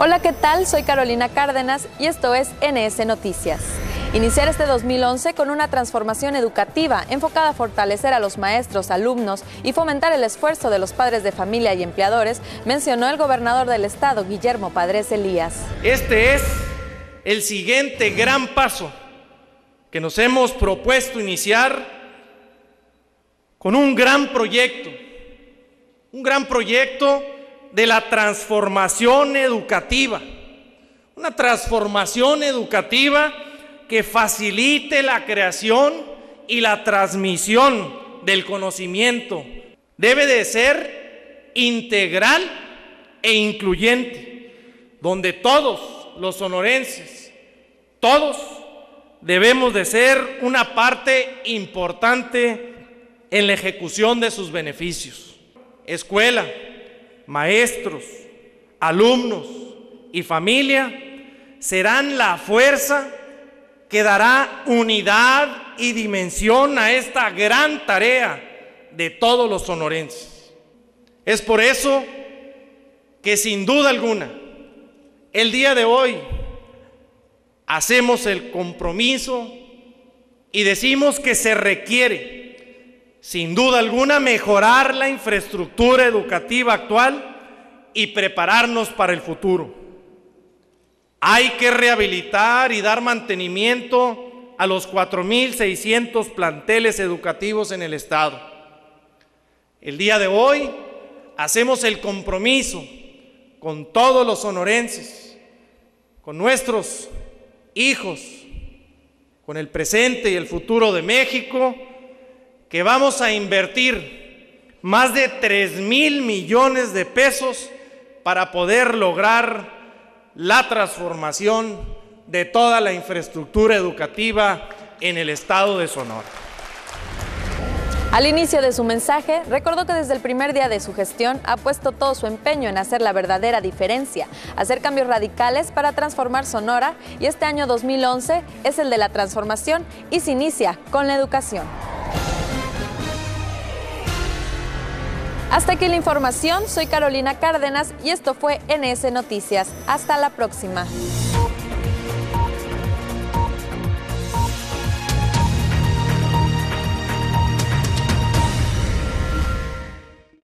Hola, ¿qué tal? Soy Carolina Cárdenas y esto es NS Noticias. Iniciar este 2011 con una transformación educativa enfocada a fortalecer a los maestros, alumnos y fomentar el esfuerzo de los padres de familia y empleadores, mencionó el gobernador del estado, Guillermo Padres Elías. Este es el siguiente gran paso que nos hemos propuesto iniciar con un gran proyecto, un gran proyecto de la transformación educativa. Una transformación educativa que facilite la creación y la transmisión del conocimiento. Debe de ser integral e incluyente, donde todos los sonorenses, todos debemos de ser una parte importante en la ejecución de sus beneficios. Escuela, maestros, alumnos y familia serán la fuerza que dará unidad y dimensión a esta gran tarea de todos los sonorenses. Es por eso que sin duda alguna, el día de hoy hacemos el compromiso y decimos que se requiere sin duda alguna, mejorar la infraestructura educativa actual y prepararnos para el futuro. Hay que rehabilitar y dar mantenimiento a los 4.600 planteles educativos en el Estado. El día de hoy hacemos el compromiso con todos los sonorenses, con nuestros hijos, con el presente y el futuro de México, que vamos a invertir más de 3 mil millones de pesos para poder lograr la transformación de toda la infraestructura educativa en el estado de Sonora. Al inicio de su mensaje, recordó que desde el primer día de su gestión ha puesto todo su empeño en hacer la verdadera diferencia, hacer cambios radicales para transformar Sonora y este año 2011 es el de la transformación y se inicia con la educación. Hasta aquí la información, soy Carolina Cárdenas y esto fue NS Noticias. Hasta la próxima.